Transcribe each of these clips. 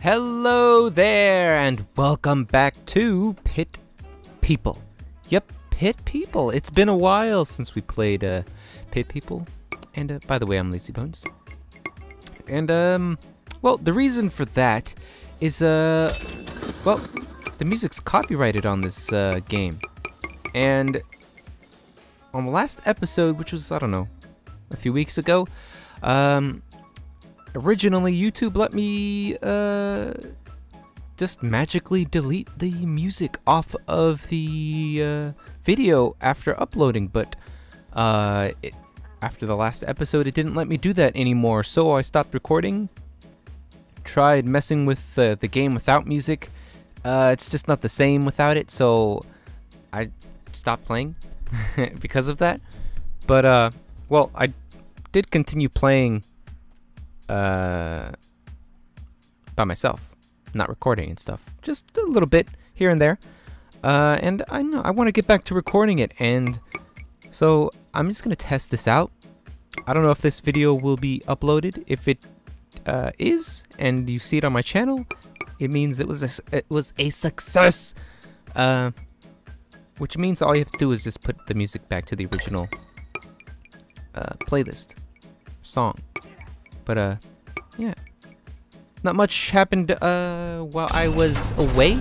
Hello there, and welcome back to Pit People. Yep, Pit People. It's been a while since we played uh, Pit People. And uh, by the way, I'm Lazy Bones. And, um, well, the reason for that is, uh, well, the music's copyrighted on this uh, game. And on the last episode, which was, I don't know, a few weeks ago, um, originally YouTube let me uh, just magically delete the music off of the uh, video after uploading, but uh, it, after the last episode, it didn't let me do that anymore, so I stopped recording. Tried messing with the game without music. Uh, it's just not the same without it, so I stopped playing because of that. But, uh, well, I did continue playing uh, by myself, not recording and stuff. Just a little bit here and there. Uh, and I know I want to get back to recording it, and so I'm just gonna test this out. I don't know if this video will be uploaded. If it uh, is, and you see it on my channel, it means it was a, it was a success. Uh, which means all you have to do is just put the music back to the original uh, playlist song. But, uh, yeah. Not much happened, uh, while I was away.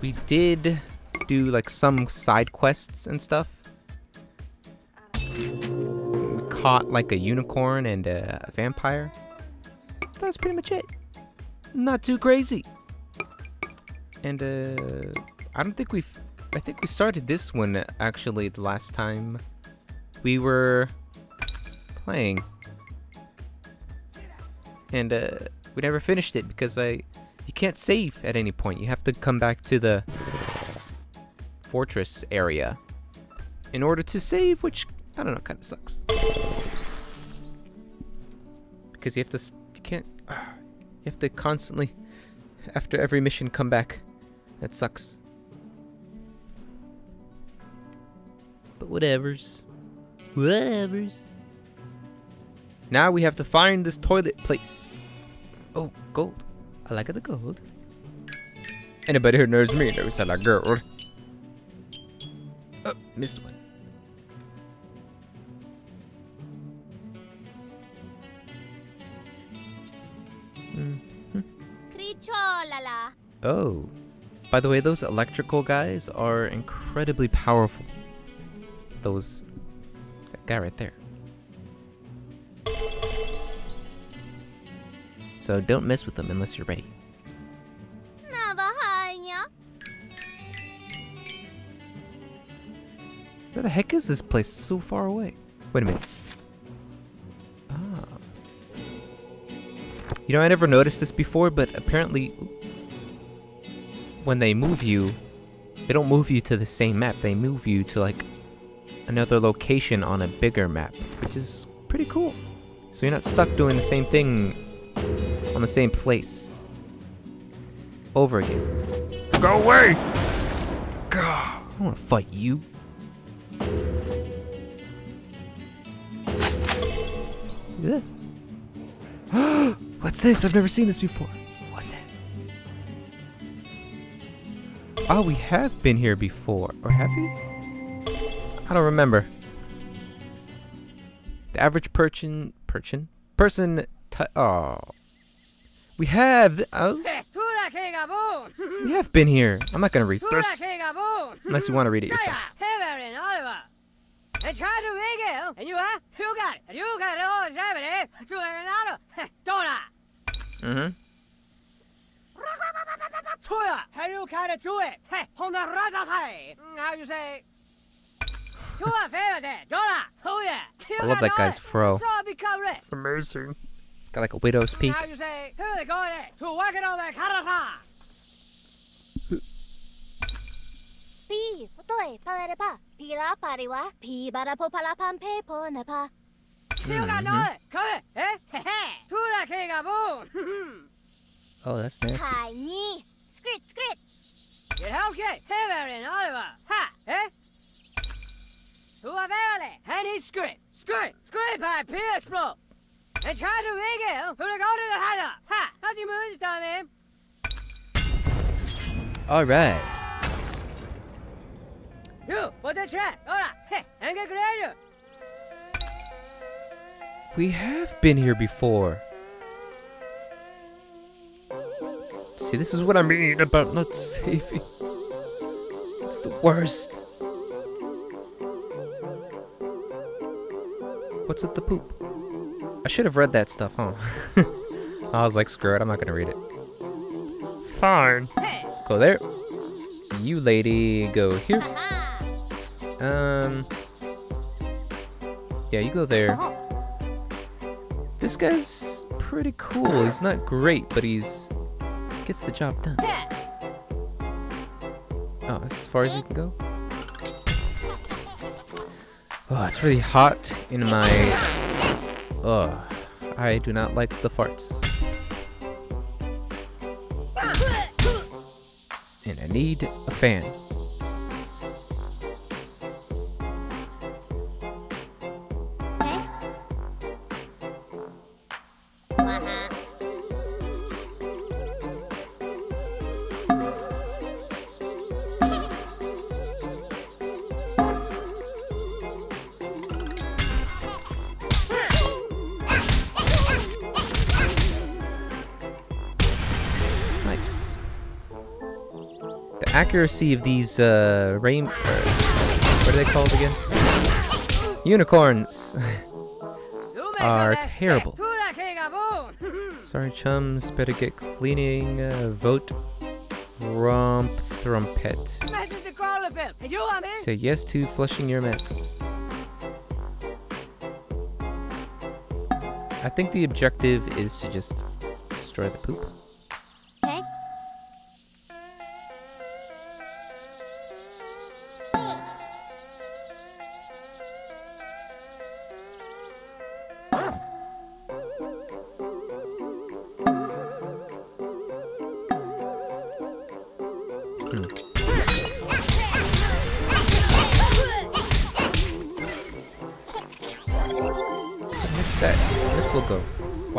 We did do, like, some side quests and stuff. We caught, like, a unicorn and a vampire. That's pretty much it. Not too crazy. And, uh, I don't think we've... I think we started this one, actually, the last time we were playing and uh, we never finished it because I you can't save at any point. You have to come back to the fortress area in order to save, which I don't know, kind of sucks. Because you have to, you can't, you have to constantly, after every mission, come back. That sucks. But whatevers. Whatevers. Now we have to find this toilet place. Oh, gold. I like the gold. Anybody who knows me knows I like gold. Oh, missed one. Mm-hmm. Oh. By the way, those electrical guys are incredibly powerful. Those... That guy right there. So don't mess with them unless you're ready. Where the heck is this place? It's so far away. Wait a minute. Ah. You know, I never noticed this before, but apparently when they move you, they don't move you to the same map. They move you to like another location on a bigger map, which is pretty cool. So you're not stuck doing the same thing on the same place. Over again. Go away! God, I don't want to fight you. What's this? I've never seen this before. What's that? Oh, we have been here before. Or have we? I don't remember. The average person... Person? Person... Oh. We have. Oh. we have been here. I'm not gonna read this. Unless you want to read it yourself. And try to make it, and you are, you got it, you got it all, eh? Mm-hmm. How you kind of do it? Hey, on the mm, How you say? I love that guy's fro. It's amazing. Got like a widow's peak. How you say, who they going to work it on that karata? Pi, toi, parepa, pila pariwa, pi barapo palapampe ponepa. You got no it, come it, eh? Hehe, tula king boom. Oh, that's nasty. Tiny, skrit, skrit. Get help, get, Heverin, Oliver, ha, eh? Who are there? Any skrit, skrit, skrit by Pierce Blow. And try to make it to the go to the Ha! All right. We have been here before. See, this is what I mean about not saving. It's the worst. What's with the poop? I should have read that stuff, huh? I was like, screw it, I'm not gonna read it. Fine. Go there. You lady, go here. Um. Yeah, you go there. This guy's pretty cool. He's not great, but he's gets the job done. Oh, that's as far as you can go. Oh, it's really hot in my. Ugh, I do not like the farts. And I need a fan. Nice. Accuracy of these uh, rain. Uh, what are they called again? Unicorns are terrible. Sorry, chums. Better get cleaning. Uh, vote. Rump Thrumpet. Say yes to flushing your mess. I think the objective is to just destroy the poop.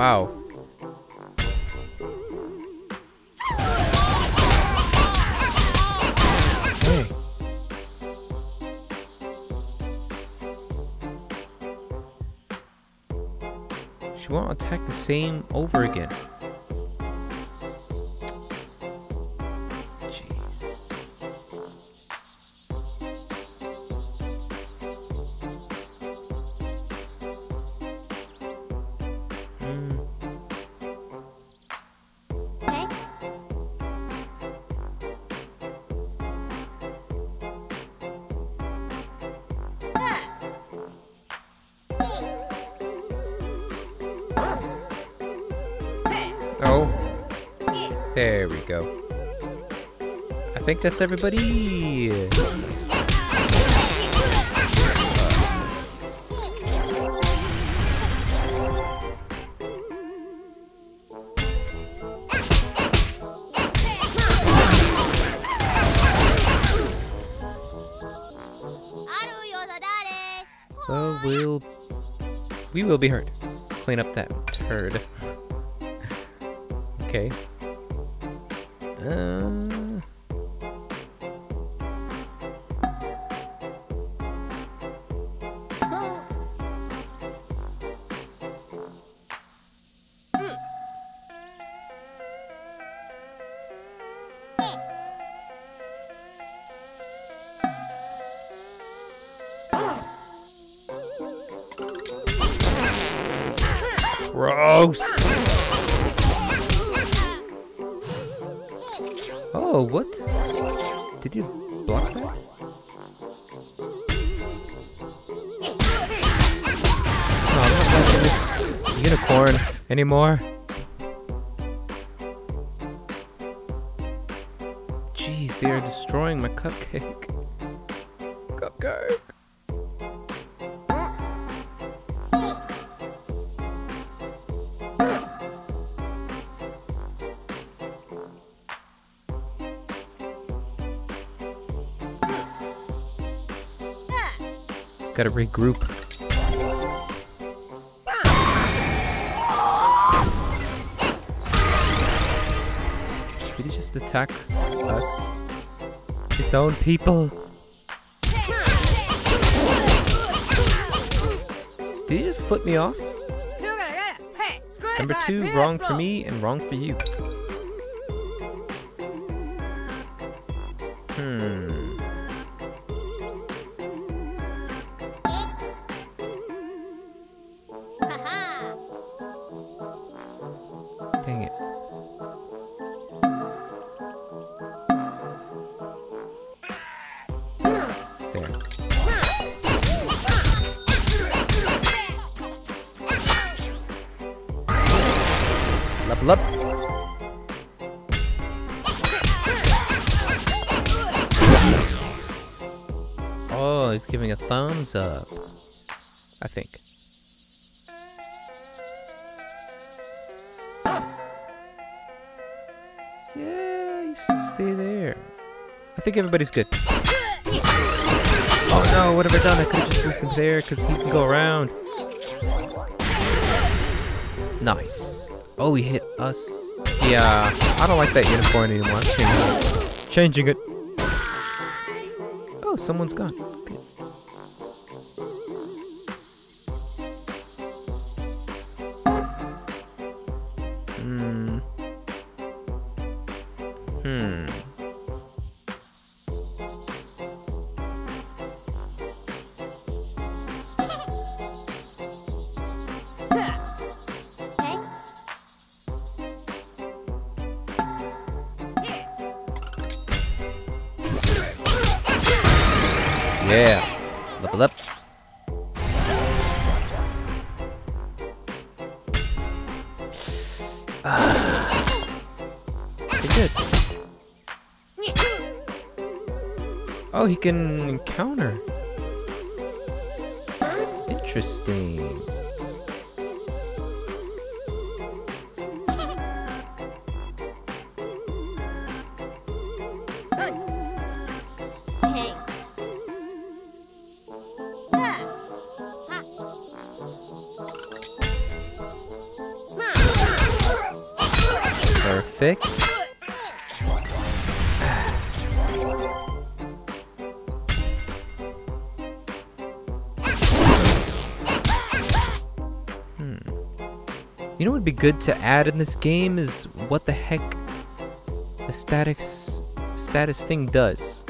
Wow. Hey. She won't attack the same over again. There we go. I think that's everybody. Oh, well, we'll we will be hurt. Clean up that turd. okay. Uh, gross. Oh, what? Did you block that? No, I'm not this unicorn anymore. Jeez, they are destroying my cupcake. Cupcake. Gotta regroup. Did he just attack us. His own people. Did he just flip me off? Number two, wrong for me and wrong for you. Hmm. Think everybody's good. Oh no, what have I done? I could have just moved him there because he can go around. Nice. Oh, he hit us. Yeah, I don't like that unicorn anymore. I'm changing it. Changing it. Oh, someone's gone. Perfect. Hmm. You know what would be good to add in this game is what the heck the status status thing does.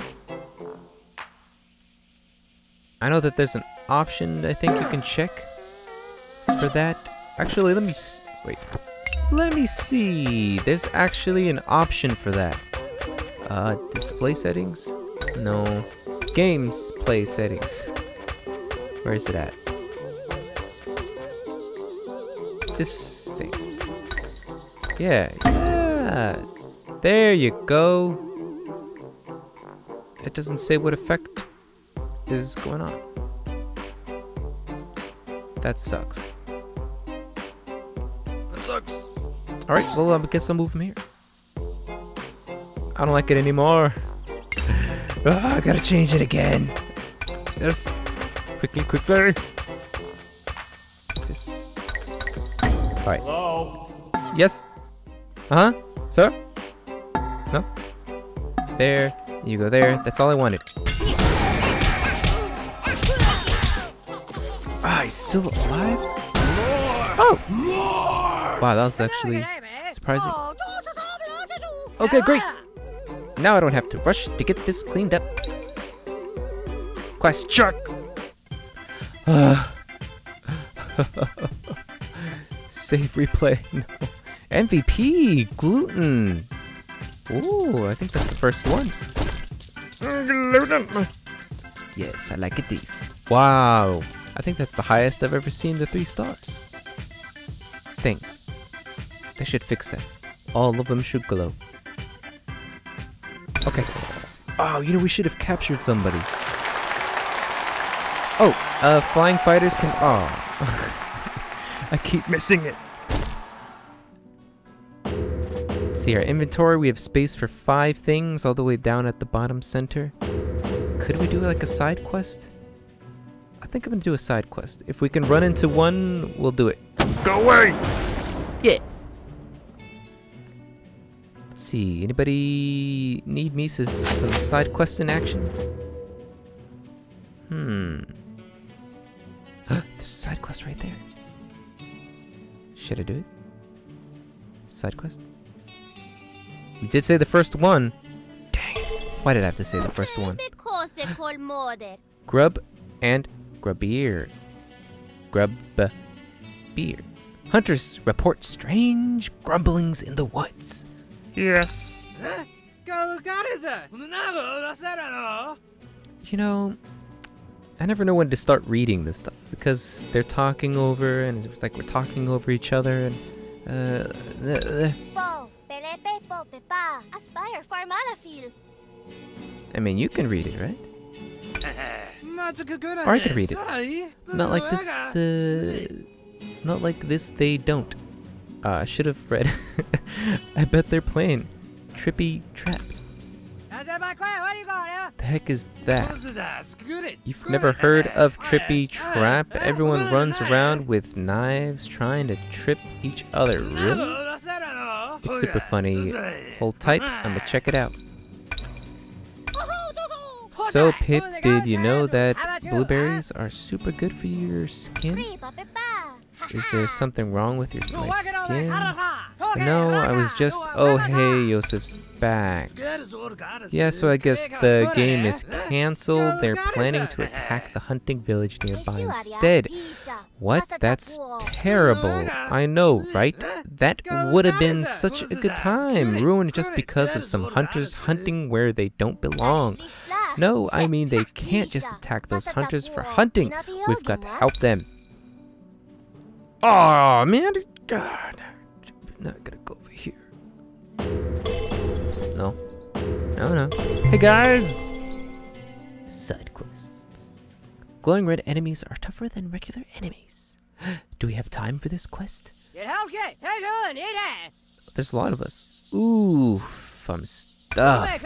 I know that there's an option I think you can check for that. Actually, let me wait. Let me see. There's actually an option for that. Uh, display settings? No. Games play settings. Where is it at? This thing. Yeah, yeah. There you go. It doesn't say what effect is going on. That sucks. That sucks. Alright, well, I guess I'll move from here. I don't like it anymore. Ah, I gotta change it again. Yes. Quickly, quickly. This. Alright. Hello? Yes. Uh huh. Sir? No? There. You go there. That's all I wanted. Ah, he's still alive? Oh! More! Wow, that was actually surprising. Okay, great. Now I don't have to rush to get this cleaned up. Quest check. Save replay. No. MVP gluten. Ooh, I think that's the first one. Gluten! Yes, I like it these. Wow. I think that's the highest I've ever seen the three stars. They should fix that. All of them should glow. Okay. Oh, you know, we should have captured somebody. Oh, uh, flying fighters can. Oh. I keep missing it. See our inventory, we have space for five things all the way down at the bottom center. Could we do like a side quest? I think I'm gonna do a side quest. If we can run into one, we'll do it. Go away! See. Anybody need me some, side quest in action? Hmm. There's a side quest right there. Should I do it? Side quest? We did say the first one. Dang. Why did I have to say the first one? Grub and Grubbeer. Grub beer. Hunters report strange grumblings in the woods. Yes. You know, I never know when to start reading this stuff because they're talking over and it's like we're talking over each other and uh, uh, malafil. I mean you can read it, right? Or I could read it. Not like this. Uh, not like this. They don't. Uh, I should have read. I bet they're playing Trippy Trap. The heck is that? You've never heard of Trippy Trap? Everyone runs around with knives trying to trip each other. Really? It's super funny. Hold tight. I'm gonna check it out. So, Pip, did you know that blueberries are super good for your skin? Is there something wrong with your my skin? No, I was just. Oh, hey, Yosef's back. Yeah, so I guess the game is cancelled. They're planning to attack the hunting village nearby instead. What? That's terrible. I know, right? That would have been such a good time, ruined just because of some hunters hunting where they don't belong. No, I mean they can't just attack those hunters for hunting. We've got to help them. Oh man, God, not gonna go over here. No, no, no. Hey guys. Side quests. Glowing red enemies are tougher than regular enemies. Do we have time for this quest? There's a lot of us. Oof, I'm stuffed.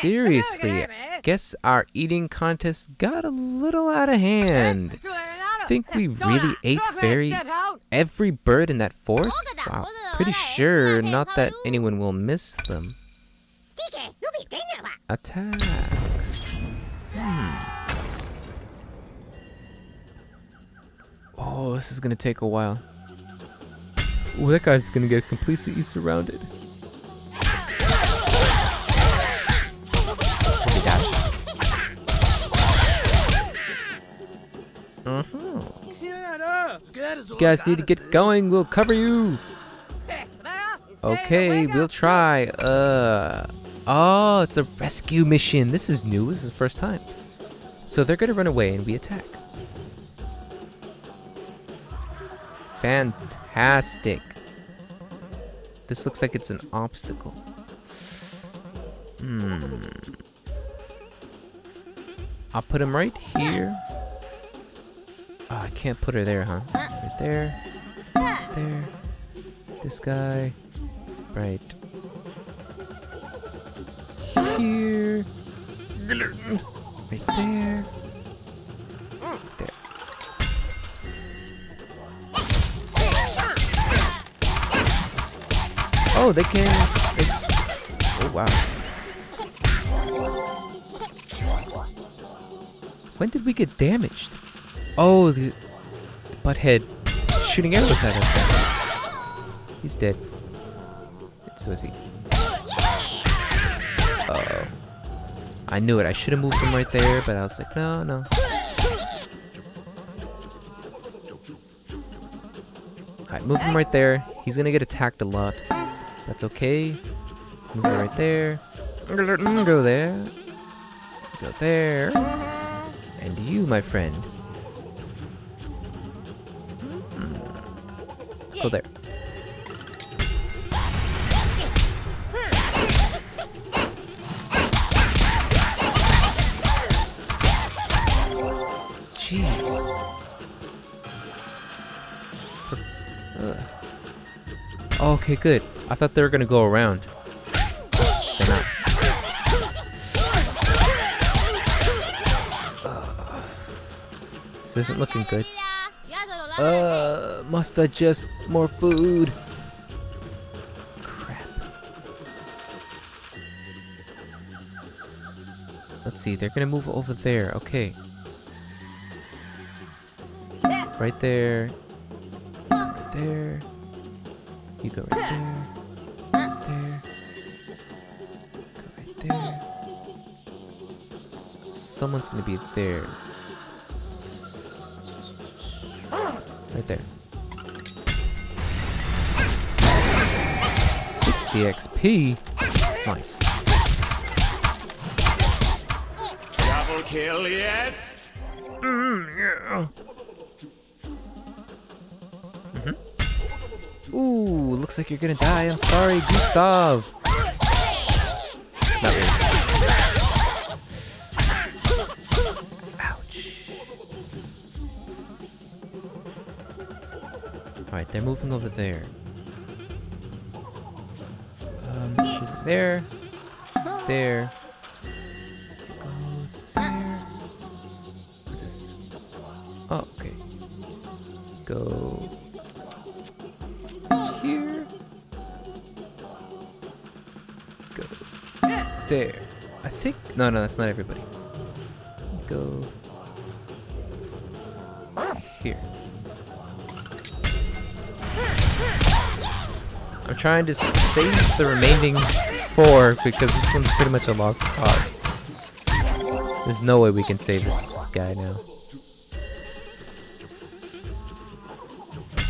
Seriously, guess our eating contest got a little out of hand. I think we really ate very every bird in that forest? Wow, pretty sure not that anyone will miss them. Attack. Hmm. Oh, this is gonna take a while. Oh, that guy's gonna get completely surrounded. Uh-huh. You guys need to get going. We'll cover you. Okay, we'll try. Uh, oh, it's a rescue mission. This is new. This is the first time. So they're gonna run away and we attack. Fantastic. This looks like it's an obstacle. Hmm. I'll put him right here. Oh, I can't put her there, huh? Right there. There. This guy. Right. Here. Right there. There. Oh, they can. They, oh, wow. When did we get damaged? Oh, the butthead shooting arrows at us. He's dead. So is he. Uh oh. I knew it. I should have moved him right there, but I was like, no, no. Alright, move him right there. He's gonna get attacked a lot. That's okay. Move it right there. Go there. Go there. And you, my friend. Go there. Jeez. Okay, good. I thought they were gonna go around. They're not. This isn't looking good. Uh, must digest more food. Crap. Let's see, they're gonna move over there, okay. Right there. Right there. You go right there. Go right there. Someone's gonna be there. Right there. 60 XP. Nice. Double kill, yes? Mm, mm-hmm. Ooh, looks like you're gonna die. I'm sorry, Gustav. Not really. They're moving over there. Um, there. There. What's this? Oh, okay. Go here. Go there. I think. No, no, that's not everybody. I'm trying to save the remaining four because this one's pretty much a lost cause. There's no way we can save this guy now.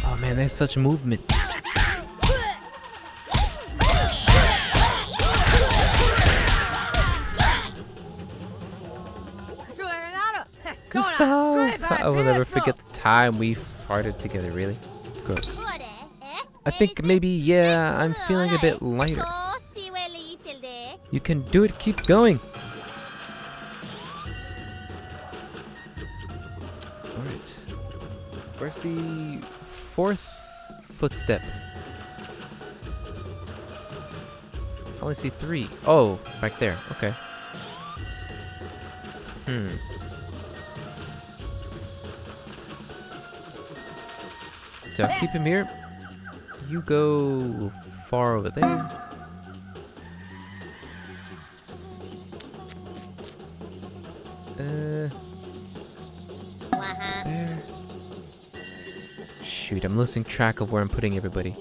Oh man, they have such movement. Gustav! I will never forget the time we farted together, really. Gross. I think maybe, yeah, I'm feeling a bit lighter. You can do it, keep going. Alright. Where's the fourth footstep? I only see three. Oh, back there. Okay. Hmm. So I'll keep him here. You go far over there. Uh, there. Shoot, I'm losing track of where I'm putting everybody.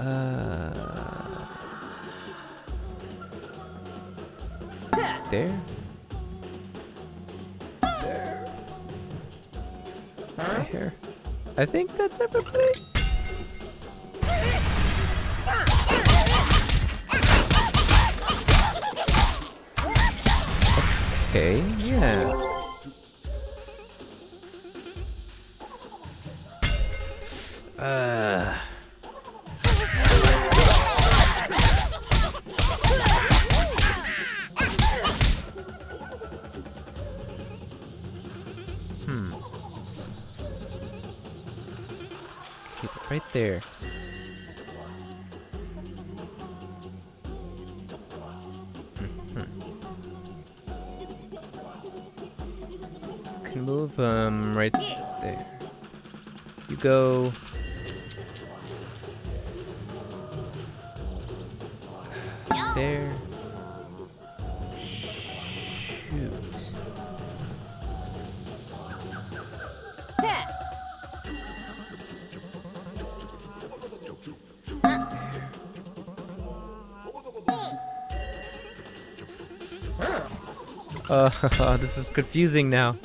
Uh, there. There. Right here. I think that's everybody. Okay, yeah. Can move um right there. You go. There. Shoot. Uh, this is confusing now.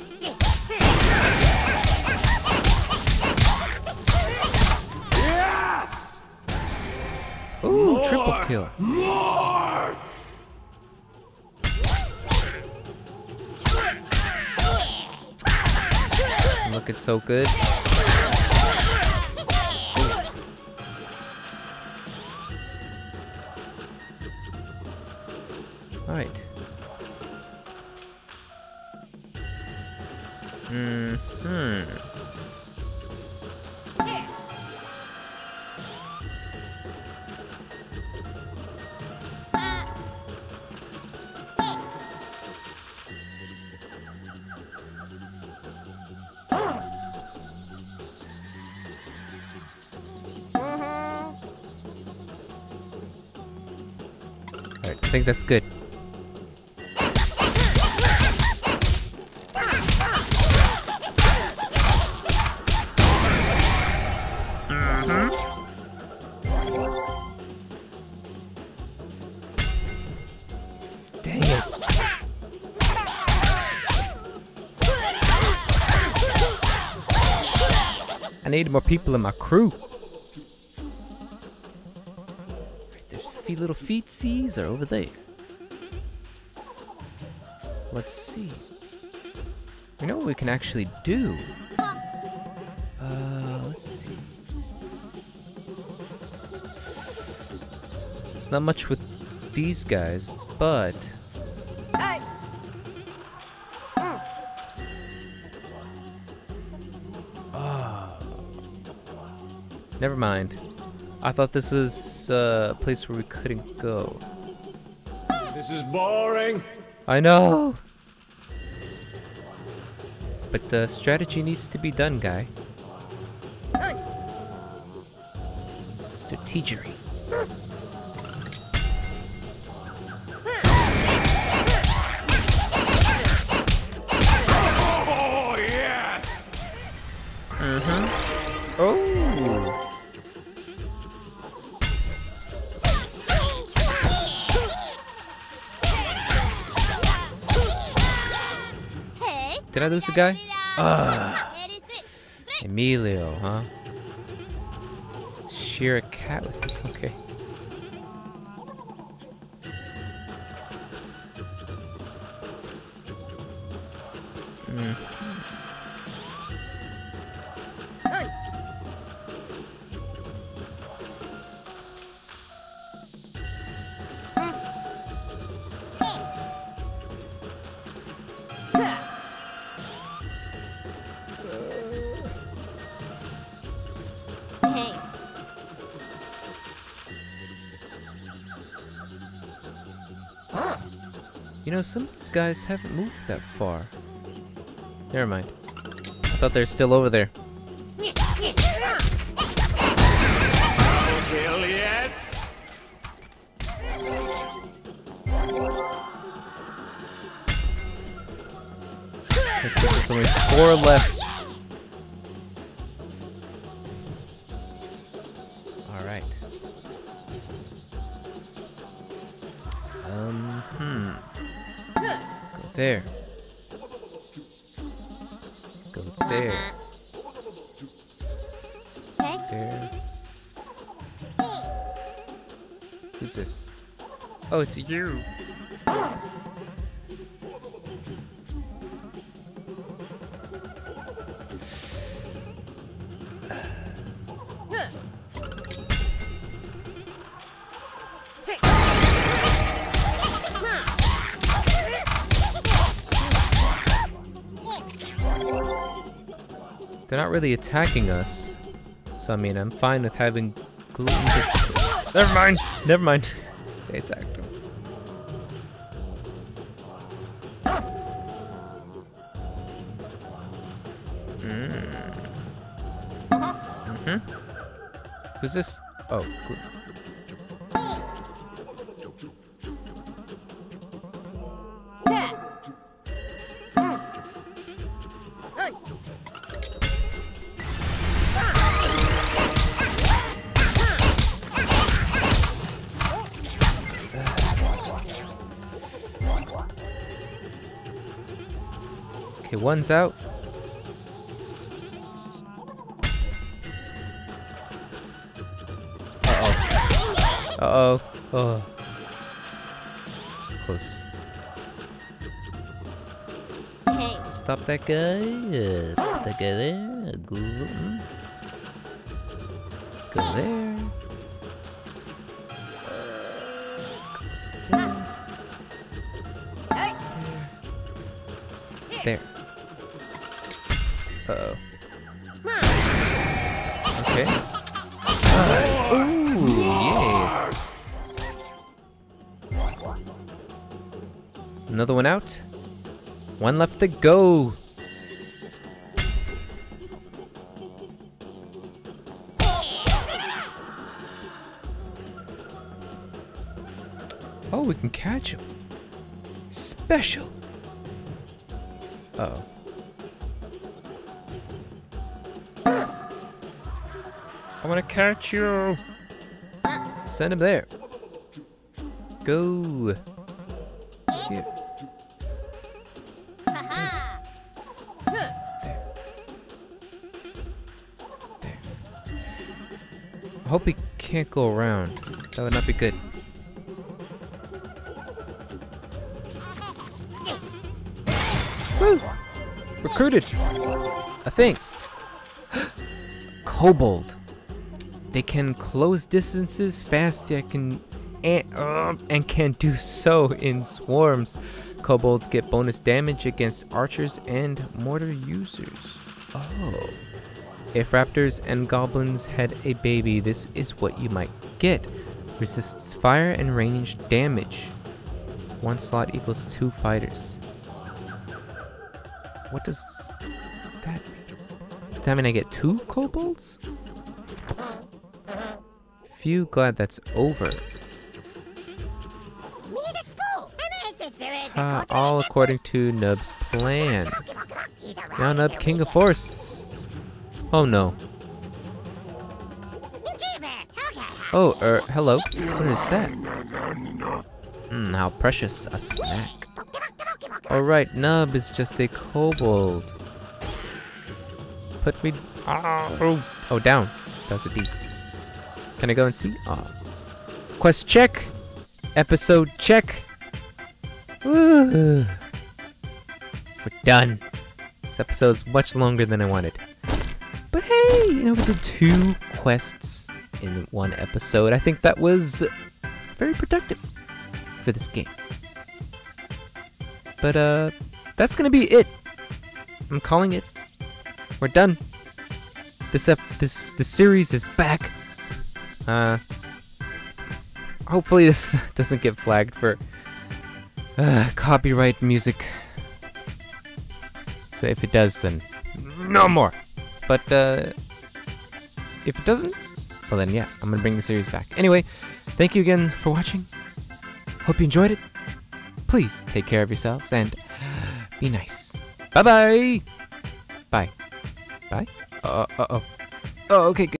So good. Alright. Hmm. Hmm. I think that's good. I need more people in my crew. Little feetsies are over there. Let's see. You know what we can actually do? Uh, let's see. It's not much with these guys, but never mind. I thought this was a place where we couldn't go. This is boring. I know. But the strategy needs to be done, guy. Strategery. Did I lose the guy? Ah. Emilio, huh? Shear a cat with me. Okay. Mm. Guys haven't moved that far. Never mind. I thought they're still over there. Yes! Four left. Oh, it's you. They're not really attacking us. So, I mean, I'm fine with having gluten just... Never mind! Never mind. They attacked him. Mm. hmm Who's this? Oh, good. Okay, one's out. Uh-oh. Uh-oh. Oh. Close. Hey. Stop that guy. Uh, that guy there. Go, go there. There. Uh-oh. Okay. Ooh, Another one out. One left to go. Oh, we can catch him. Special. Uh oh. I want to catch you. Send him there. Go. Hope he can't go around. That would not be good. Woo! Recruited! I think. Kobold. They can close distances fast they can and, uh, and can do so in swarms. Kobolds get bonus damage against archers and mortar users. Oh. If raptors and goblins had a baby, this is what you might get. Resists fire and ranged damage. One slot equals two fighters. What does that mean? Does that mean I get two kobolds? Few glad that's over. Ah, all according to Nub's plan. Now Nub, King of Forests. Oh no. Oh, er, hello. What is that? Hmm, how precious a snack. Alright, Nub is just a kobold. Put me. Oh, oh down. That's a D. Can I go and see? Oh. Quest check. Episode check. Woo. We're done. This episode's much longer than I wanted. Hey, you know, we did two quests in one episode. I think that was very productive for this game. But uh that's gonna be it. I'm calling it. We're done. This ep this the series is back. Uh hopefully this doesn't get flagged for uh, copyright music. So if it does then no more. But uh if it doesn't, well then yeah, I'm gonna bring the series back. Anyway, thank you again for watching. Hope you enjoyed it. Please take care of yourselves and be nice. Bye bye. Bye. Bye. Uh uh oh. Oh okay. Good.